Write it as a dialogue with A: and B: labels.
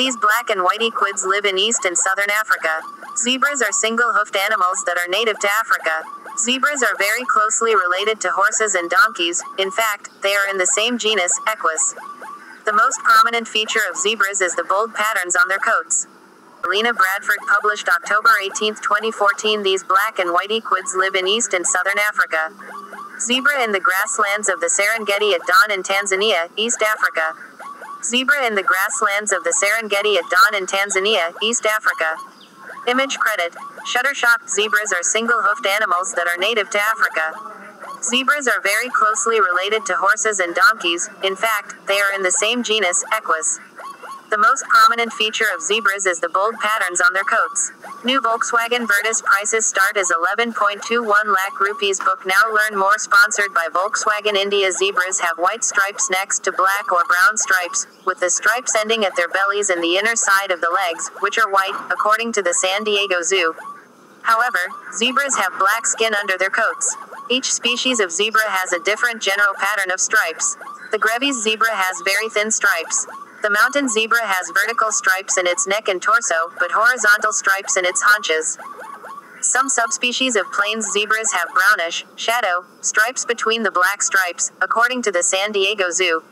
A: These black and white equids live in East and Southern Africa. Zebras are single hoofed animals that are native to Africa. Zebras are very closely related to horses and donkeys, in fact, they are in the same genus, Equus. The most prominent feature of zebras is the bold patterns on their coats. Alina Bradford published October 18, 2014 These black and white equids live in East and Southern Africa. Zebra in the grasslands of the Serengeti at dawn in Tanzania, East Africa. Zebra in the grasslands of the Serengeti at dawn in Tanzania, East Africa. Image credit Shutterstock zebras are single hoofed animals that are native to Africa. Zebras are very closely related to horses and donkeys, in fact, they are in the same genus, Equus. The most prominent feature of zebras is the bold patterns on their coats. New Volkswagen Virtus prices start as 11.21 lakh rupees. Book now learn more. Sponsored by Volkswagen India. Zebras have white stripes next to black or brown stripes, with the stripes ending at their bellies and the inner side of the legs, which are white, according to the San Diego Zoo. However, zebras have black skin under their coats. Each species of zebra has a different general pattern of stripes. The Grevy's zebra has very thin stripes. The mountain zebra has vertical stripes in its neck and torso, but horizontal stripes in its haunches. Some subspecies of plains zebras have brownish, shadow, stripes between the black stripes, according to the San Diego Zoo.